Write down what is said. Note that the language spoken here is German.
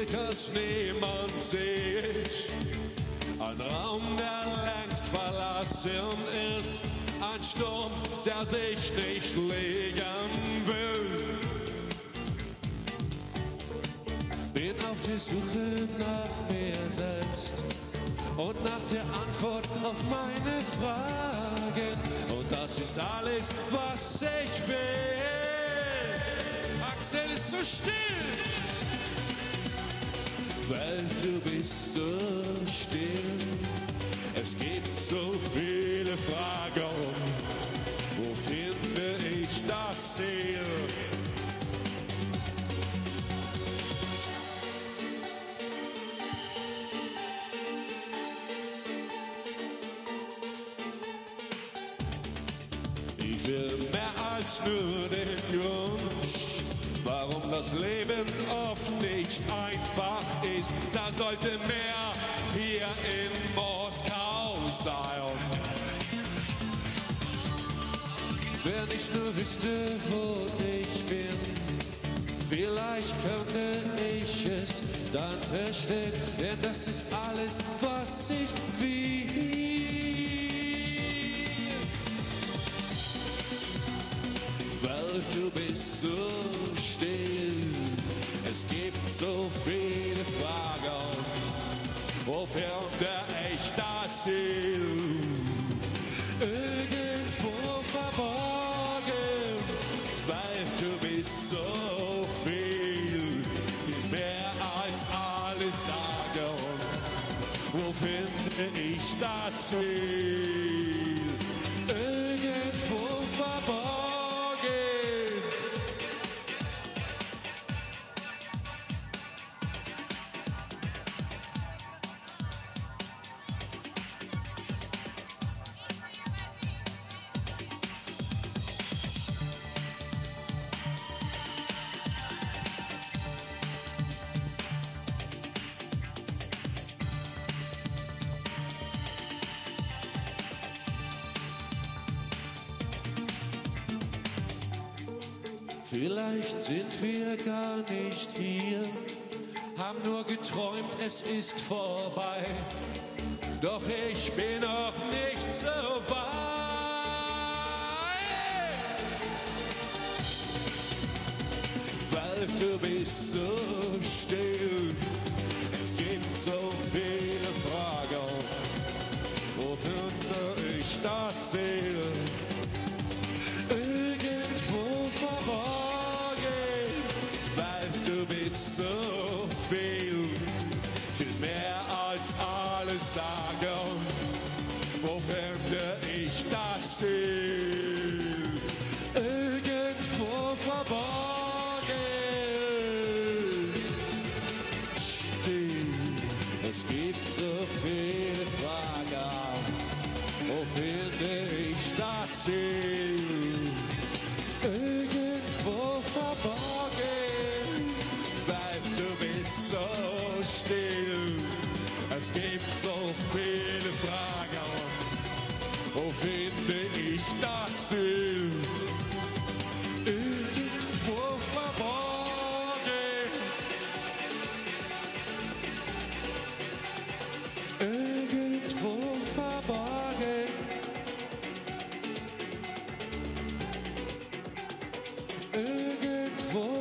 Peters niemand seh ich. Ein Raum, der längst verlassen ist. Ein Sturm, der sich nicht legen will. Bin auf der Suche nach mir selbst und nach der Antwort auf meine Fragen. Und das ist alles, was ich will. Axel ist so still. Welt, du bist so still. Es gibt so viele Fragen. Wo finde ich das Ziel? Ich will mehr als nur den Grund, warum das Leben oft nicht einfach ist. Da sollte mehr hier in Moskau sein. Wenn ich nur wüsste, wo ich bin, vielleicht könnte ich es dann verstehen, denn das ist alles, was ich will. Finde ich das Ziel? Vielleicht sind wir gar nicht hier, haben nur geträumt, es ist vorbei. Doch ich bin noch nicht so weit. Weil du bist so still, es gibt so viele Fragen. Wo finde ich das Ziel? So viel, mehr als alle sagen. Wo finde ich das Ziel? Irgendwo verborgen. Still, es gibt so viele Fragen. Wo finde ich das Ziel? Finde ich das Ziel? Irgendwo verborgen. Irgendwo verborgen. Irgendwo